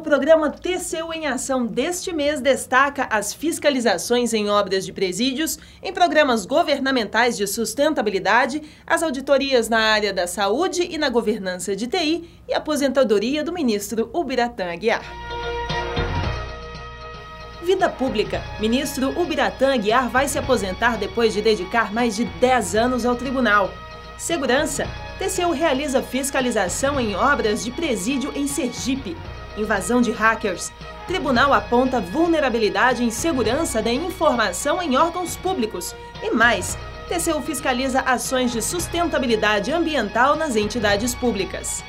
o programa TCU em Ação deste mês destaca as fiscalizações em obras de presídios, em programas governamentais de sustentabilidade, as auditorias na área da saúde e na governança de TI e aposentadoria do ministro Ubiratã Aguiar. Vida Pública. Ministro Ubiratã Aguiar vai se aposentar depois de dedicar mais de 10 anos ao tribunal. Segurança. TCU realiza fiscalização em obras de presídio em Sergipe. Invasão de hackers. Tribunal aponta vulnerabilidade em segurança da informação em órgãos públicos. E mais, TCU fiscaliza ações de sustentabilidade ambiental nas entidades públicas.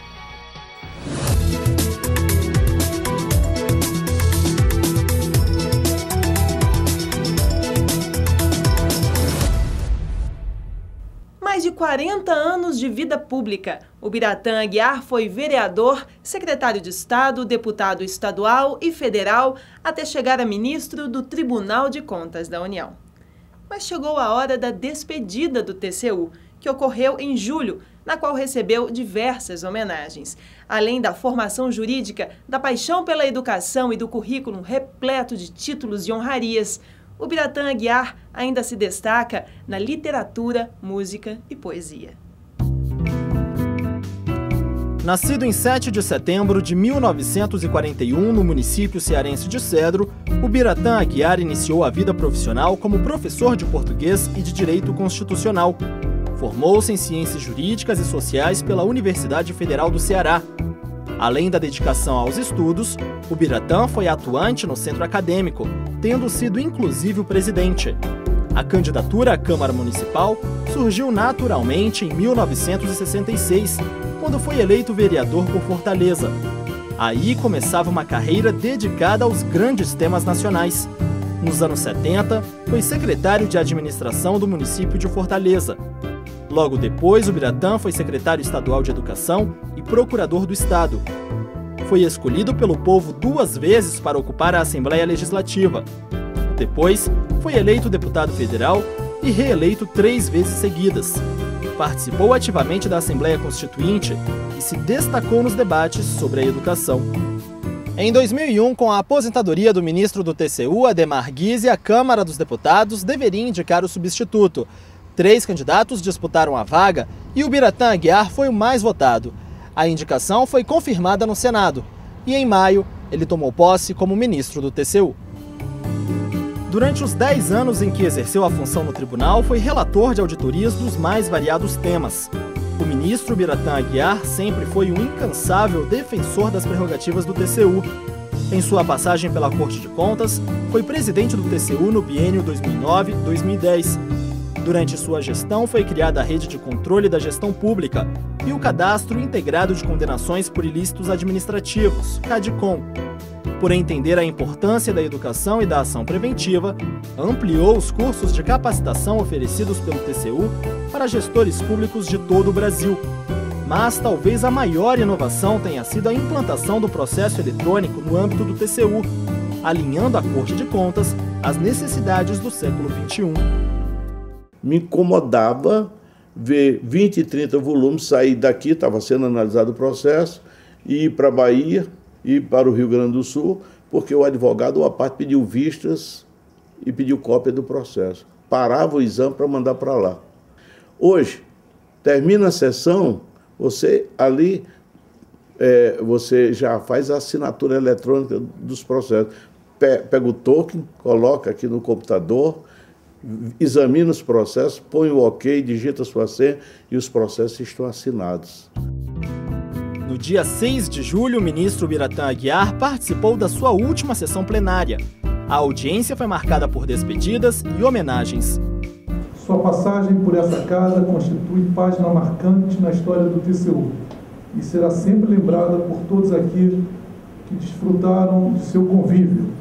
Mais de 40 anos de vida pública. O Biratã Aguiar foi vereador, secretário de Estado, deputado estadual e federal, até chegar a ministro do Tribunal de Contas da União. Mas chegou a hora da despedida do TCU, que ocorreu em julho, na qual recebeu diversas homenagens. Além da formação jurídica, da paixão pela educação e do currículo repleto de títulos e honrarias, o Biratã Aguiar ainda se destaca na literatura, música e poesia. Nascido em 7 de setembro de 1941 no município cearense de Cedro, o Biratã Aguiar iniciou a vida profissional como professor de português e de direito constitucional. Formou-se em ciências jurídicas e sociais pela Universidade Federal do Ceará. Além da dedicação aos estudos, o Biratã foi atuante no centro acadêmico, tendo sido inclusive o presidente. A candidatura à Câmara Municipal surgiu naturalmente em 1966, quando foi eleito vereador por Fortaleza. Aí começava uma carreira dedicada aos grandes temas nacionais. Nos anos 70, foi secretário de administração do município de Fortaleza. Logo depois, o Biratã foi secretário estadual de Educação e procurador do Estado. Foi escolhido pelo povo duas vezes para ocupar a Assembleia Legislativa. Depois, foi eleito deputado federal e reeleito três vezes seguidas. Participou ativamente da Assembleia Constituinte e se destacou nos debates sobre a educação. Em 2001, com a aposentadoria do ministro do TCU, Ademar Guise, a Câmara dos Deputados deveria indicar o substituto. Três candidatos disputaram a vaga e o Biratã Aguiar foi o mais votado. A indicação foi confirmada no Senado e, em maio, ele tomou posse como ministro do TCU. Durante os 10 anos em que exerceu a função no tribunal, foi relator de auditorias dos mais variados temas. O ministro Biratã Aguiar sempre foi um incansável defensor das prerrogativas do TCU. Em sua passagem pela Corte de Contas, foi presidente do TCU no biênio 2009-2010 Durante sua gestão, foi criada a Rede de Controle da Gestão Pública e o Cadastro Integrado de Condenações por Ilícitos Administrativos, CADICOM. Por entender a importância da educação e da ação preventiva, ampliou os cursos de capacitação oferecidos pelo TCU para gestores públicos de todo o Brasil. Mas talvez a maior inovação tenha sido a implantação do processo eletrônico no âmbito do TCU, alinhando a Corte de Contas às necessidades do século XXI me incomodava ver 20 e 30 volumes sair daqui, estava sendo analisado o processo, e ir para a Bahia, ir para o Rio Grande do Sul, porque o advogado, ou a parte, pediu vistas e pediu cópia do processo. Parava o exame para mandar para lá. Hoje, termina a sessão, você ali é, você já faz a assinatura eletrônica dos processos. Pega o token, coloca aqui no computador, examina os processos, põe o ok, digita sua senha e os processos estão assinados. No dia 6 de julho, o ministro Biratã Aguiar participou da sua última sessão plenária. A audiência foi marcada por despedidas e homenagens. Sua passagem por essa casa constitui página marcante na história do TCU e será sempre lembrada por todos aqui que desfrutaram de seu convívio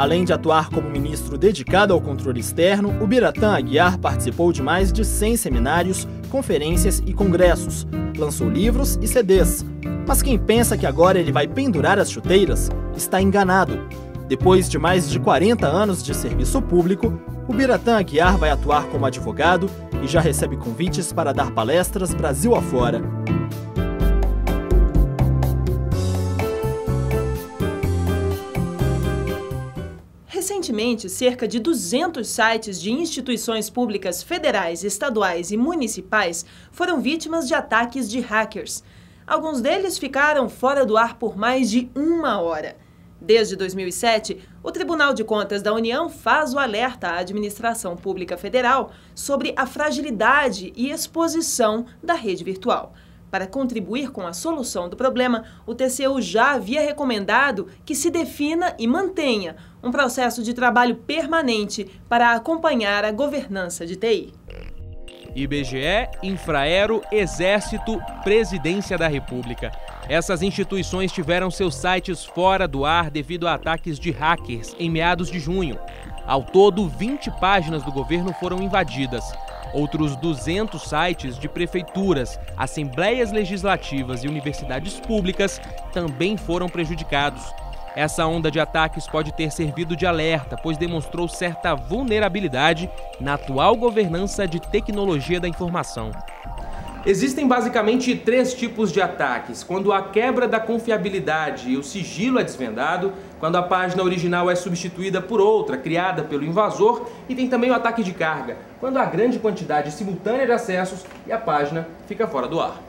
Além de atuar como ministro dedicado ao controle externo, o Biratã Aguiar participou de mais de 100 seminários, conferências e congressos. Lançou livros e CDs. Mas quem pensa que agora ele vai pendurar as chuteiras está enganado. Depois de mais de 40 anos de serviço público, o Biratã Aguiar vai atuar como advogado e já recebe convites para dar palestras Brasil afora. Recentemente, cerca de 200 sites de instituições públicas federais, estaduais e municipais foram vítimas de ataques de hackers. Alguns deles ficaram fora do ar por mais de uma hora. Desde 2007, o Tribunal de Contas da União faz o alerta à administração pública federal sobre a fragilidade e exposição da rede virtual. Para contribuir com a solução do problema, o TCU já havia recomendado que se defina e mantenha um processo de trabalho permanente para acompanhar a governança de TI. IBGE, Infraero, Exército, Presidência da República. Essas instituições tiveram seus sites fora do ar devido a ataques de hackers em meados de junho. Ao todo, 20 páginas do governo foram invadidas. Outros 200 sites de prefeituras, assembleias legislativas e universidades públicas também foram prejudicados. Essa onda de ataques pode ter servido de alerta, pois demonstrou certa vulnerabilidade na atual governança de tecnologia da informação. Existem basicamente três tipos de ataques: quando a quebra da confiabilidade e o sigilo é desvendado, quando a página original é substituída por outra criada pelo invasor, e tem também o ataque de carga, quando há grande quantidade simultânea de acessos e a página fica fora do ar.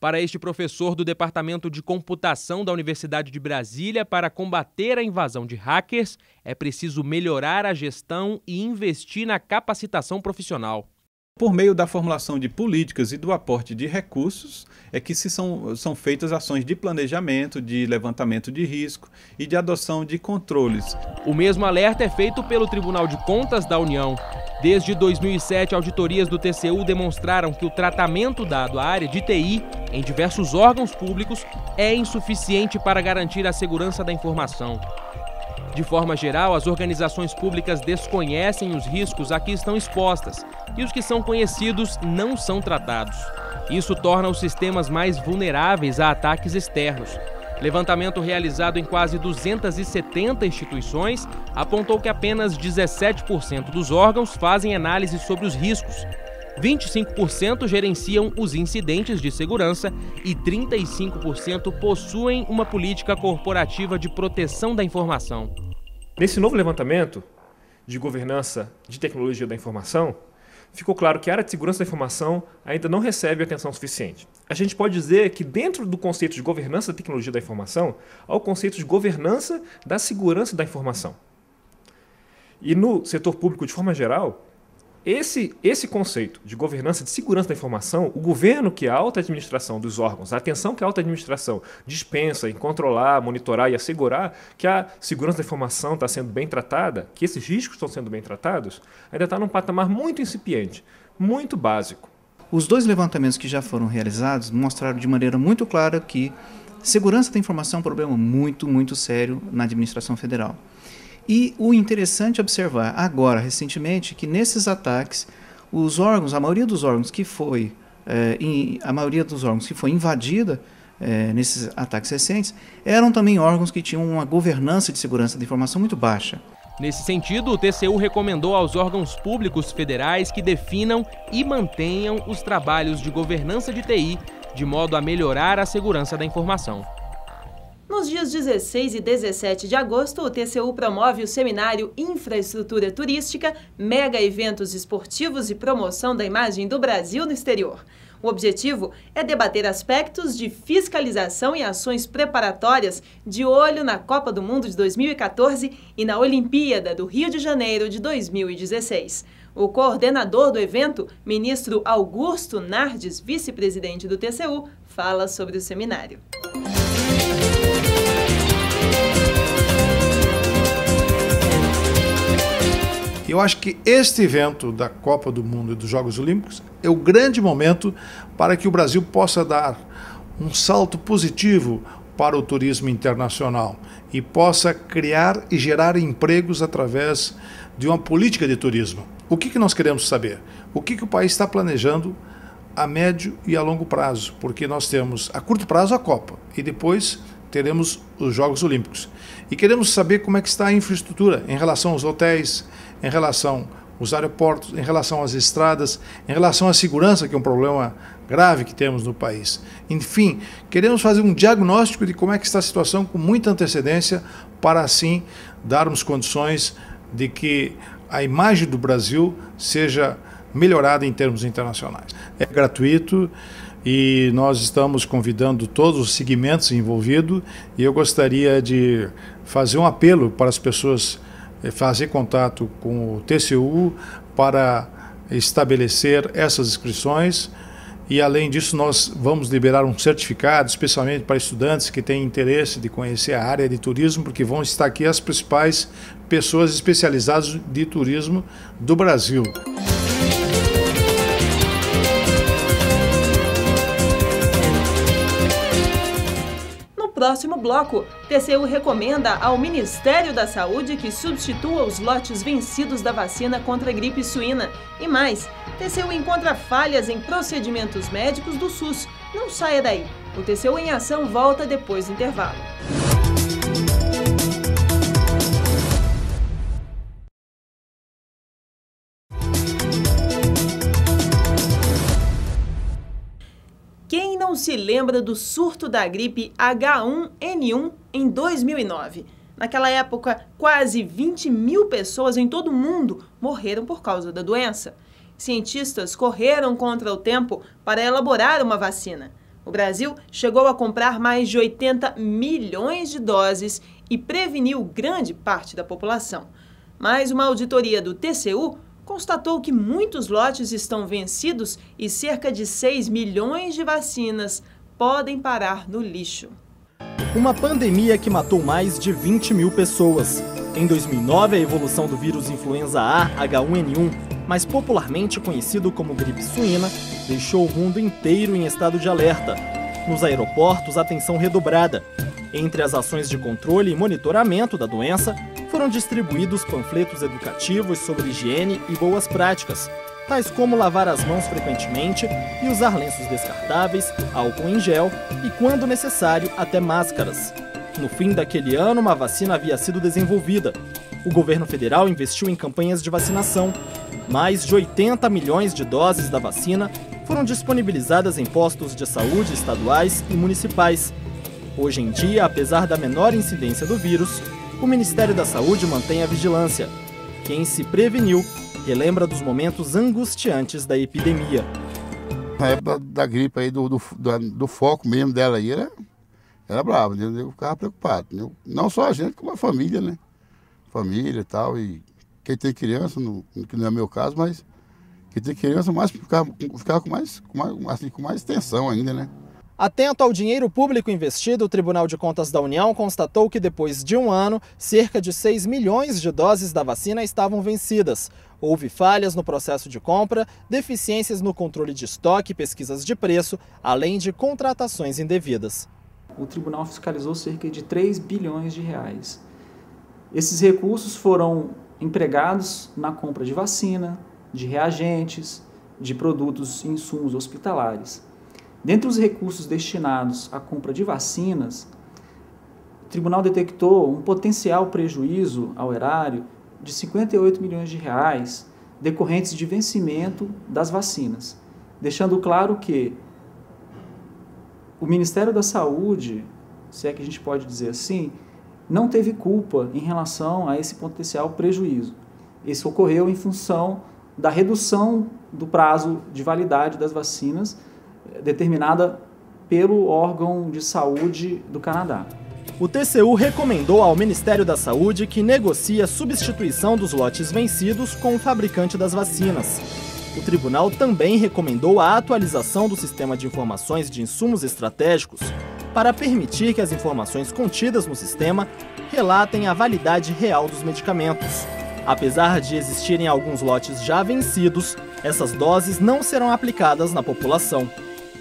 Para este professor do Departamento de Computação da Universidade de Brasília, para combater a invasão de hackers, é preciso melhorar a gestão e investir na capacitação profissional. Por meio da formulação de políticas e do aporte de recursos, é que se são, são feitas ações de planejamento, de levantamento de risco e de adoção de controles. O mesmo alerta é feito pelo Tribunal de Contas da União. Desde 2007, auditorias do TCU demonstraram que o tratamento dado à área de TI em diversos órgãos públicos é insuficiente para garantir a segurança da informação. De forma geral, as organizações públicas desconhecem os riscos a que estão expostas e os que são conhecidos não são tratados. Isso torna os sistemas mais vulneráveis a ataques externos. Levantamento realizado em quase 270 instituições apontou que apenas 17% dos órgãos fazem análise sobre os riscos. 25% gerenciam os incidentes de segurança e 35% possuem uma política corporativa de proteção da informação. Nesse novo levantamento de governança de tecnologia da informação, ficou claro que a área de segurança da informação ainda não recebe atenção suficiente. A gente pode dizer que dentro do conceito de governança da tecnologia da informação, há o conceito de governança da segurança da informação. E no setor público, de forma geral, esse, esse conceito de governança de segurança da informação, o governo que a alta administração dos órgãos, a atenção que a alta administração dispensa em controlar, monitorar e assegurar que a segurança da informação está sendo bem tratada, que esses riscos estão sendo bem tratados, ainda está num patamar muito incipiente, muito básico. Os dois levantamentos que já foram realizados mostraram de maneira muito clara que segurança da informação é um problema muito, muito sério na administração federal. E o interessante é observar agora, recentemente, que nesses ataques, os órgãos, a maioria dos órgãos que foi, é, em, a maioria dos órgãos que foi invadida é, nesses ataques recentes, eram também órgãos que tinham uma governança de segurança da informação muito baixa. Nesse sentido, o TCU recomendou aos órgãos públicos federais que definam e mantenham os trabalhos de governança de TI de modo a melhorar a segurança da informação. Nos dias 16 e 17 de agosto, o TCU promove o seminário Infraestrutura Turística, Mega Eventos Esportivos e Promoção da Imagem do Brasil no Exterior. O objetivo é debater aspectos de fiscalização e ações preparatórias de olho na Copa do Mundo de 2014 e na Olimpíada do Rio de Janeiro de 2016. O coordenador do evento, ministro Augusto Nardes, vice-presidente do TCU, fala sobre o seminário. Eu acho que este evento da Copa do Mundo e dos Jogos Olímpicos é o grande momento para que o Brasil possa dar um salto positivo para o turismo internacional e possa criar e gerar empregos através de uma política de turismo. O que, que nós queremos saber? O que, que o país está planejando a médio e a longo prazo? Porque nós temos a curto prazo a Copa e depois teremos os Jogos Olímpicos. E queremos saber como é que está a infraestrutura em relação aos hotéis, em relação aos aeroportos, em relação às estradas, em relação à segurança, que é um problema grave que temos no país. Enfim, queremos fazer um diagnóstico de como é que está a situação com muita antecedência para assim darmos condições de que a imagem do Brasil seja melhorada em termos internacionais. É gratuito e nós estamos convidando todos os segmentos envolvidos e eu gostaria de fazer um apelo para as pessoas eh, fazer contato com o TCU para estabelecer essas inscrições e além disso nós vamos liberar um certificado especialmente para estudantes que têm interesse de conhecer a área de turismo porque vão estar aqui as principais pessoas especializadas de turismo do Brasil. Próximo bloco, TCU recomenda ao Ministério da Saúde que substitua os lotes vencidos da vacina contra a gripe suína. E mais, TCU encontra falhas em procedimentos médicos do SUS. Não saia daí. O TCU em ação volta depois do intervalo. Não se lembra do surto da gripe H1N1 em 2009. Naquela época, quase 20 mil pessoas em todo o mundo morreram por causa da doença. Cientistas correram contra o tempo para elaborar uma vacina. O Brasil chegou a comprar mais de 80 milhões de doses e preveniu grande parte da população. Mas uma auditoria do TCU constatou que muitos lotes estão vencidos e cerca de 6 milhões de vacinas podem parar no lixo. Uma pandemia que matou mais de 20 mil pessoas. Em 2009, a evolução do vírus influenza A H1N1, mais popularmente conhecido como gripe suína, deixou o mundo inteiro em estado de alerta. Nos aeroportos, atenção redobrada. Entre as ações de controle e monitoramento da doença, foram distribuídos panfletos educativos sobre higiene e boas práticas, tais como lavar as mãos frequentemente e usar lenços descartáveis, álcool em gel e, quando necessário, até máscaras. No fim daquele ano, uma vacina havia sido desenvolvida. O governo federal investiu em campanhas de vacinação. Mais de 80 milhões de doses da vacina foram disponibilizadas em postos de saúde estaduais e municipais. Hoje em dia, apesar da menor incidência do vírus, o Ministério da Saúde mantém a vigilância. Quem se preveniu relembra dos momentos angustiantes da epidemia. Na época da gripe aí, do, do, do foco mesmo dela aí, era, era bravo, entendeu? Eu ficava preocupado. Entendeu? Não só a gente, como a família, né? Família e tal. E quem tem criança, no, que não é meu caso, mas quem tem criança mais ficava, ficava com, mais, com, mais, assim, com mais tensão ainda, né? Atento ao dinheiro público investido, o Tribunal de Contas da União constatou que depois de um ano, cerca de 6 milhões de doses da vacina estavam vencidas. Houve falhas no processo de compra, deficiências no controle de estoque e pesquisas de preço, além de contratações indevidas. O tribunal fiscalizou cerca de 3 bilhões de reais. Esses recursos foram empregados na compra de vacina, de reagentes, de produtos e insumos hospitalares. Dentre os recursos destinados à compra de vacinas, o tribunal detectou um potencial prejuízo ao erário de 58 milhões de reais decorrentes de vencimento das vacinas, deixando claro que o Ministério da Saúde, se é que a gente pode dizer assim, não teve culpa em relação a esse potencial prejuízo. Isso ocorreu em função da redução do prazo de validade das vacinas determinada pelo órgão de saúde do Canadá. O TCU recomendou ao Ministério da Saúde que negocie a substituição dos lotes vencidos com o fabricante das vacinas. O tribunal também recomendou a atualização do sistema de informações de insumos estratégicos para permitir que as informações contidas no sistema relatem a validade real dos medicamentos. Apesar de existirem alguns lotes já vencidos, essas doses não serão aplicadas na população.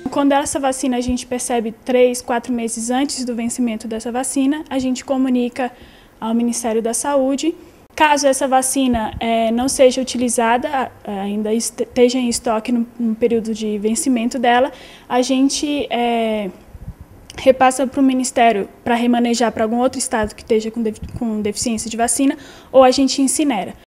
Quando essa vacina a gente percebe três, quatro meses antes do vencimento dessa vacina, a gente comunica ao Ministério da Saúde. Caso essa vacina é, não seja utilizada, ainda esteja em estoque no, no período de vencimento dela, a gente é, repassa para o Ministério para remanejar para algum outro estado que esteja com, com deficiência de vacina ou a gente incinera.